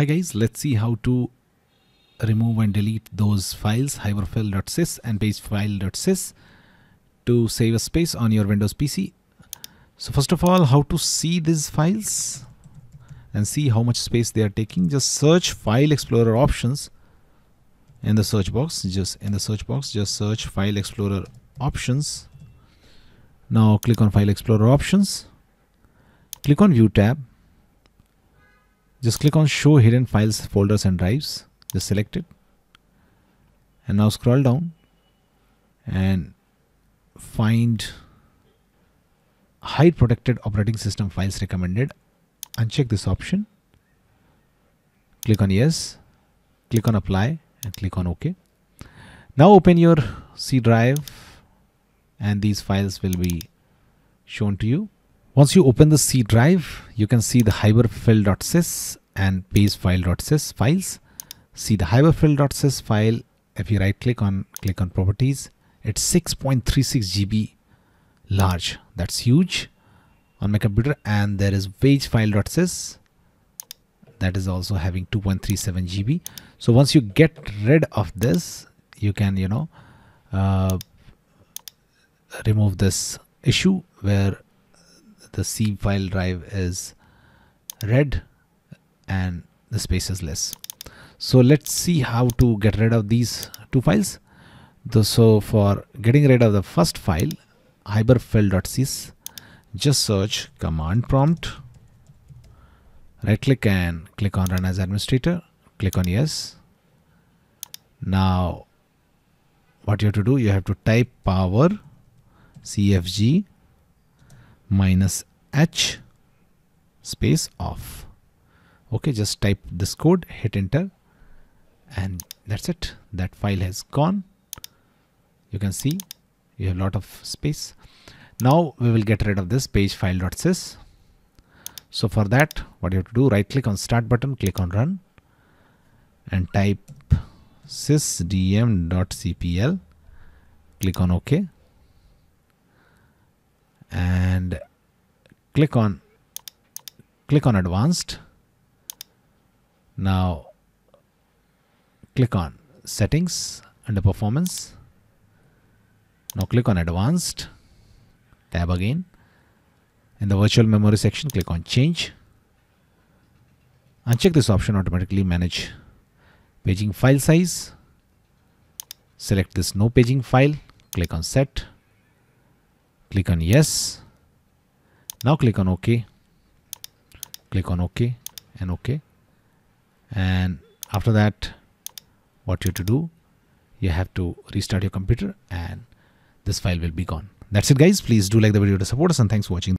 Hi guys, let's see how to remove and delete those files hiberfil.sys and pagefile.sys to save a space on your Windows PC. So first of all, how to see these files and see how much space they are taking. Just search File Explorer options in the search box. Just in the search box, just search File Explorer options. Now click on File Explorer options. Click on View tab just click on show hidden files folders and drives. Just select it. And now scroll down and find hide protected operating system files recommended uncheck this option. Click on yes click on apply and click on ok now open your C drive and these files will be shown to you once you open the C drive, you can see the hiberfil.sys and pagefile.sys files. See the hiberfil.sys file. If you right click on click on properties, it's 6.36 GB large. That's huge on my computer. And there is pagefile.sys that is also having 2.37 GB. So once you get rid of this, you can, you know, uh, remove this issue where the C file drive is red and the space is less. So let's see how to get rid of these two files. So for getting rid of the first file, hiberfil.sys, just search command prompt, right click and click on run as administrator, click on yes. Now what you have to do, you have to type power cfg minus h space off. Okay just type this code hit enter and that's it. That file has gone. You can see you have a lot of space. Now we will get rid of this pagefile.sys so for that what you have to do right click on start button click on run and type sysdm.cpl click on ok and click on click on advanced. Now click on settings under performance. Now click on advanced tab again. In the virtual memory section click on change. Uncheck this option automatically manage paging file size. Select this no paging file click on set. Click on yes now click on ok. Click on ok and ok. And after that what you have to do you have to restart your computer and this file will be gone. That's it guys. Please do like the video to support us and thanks for watching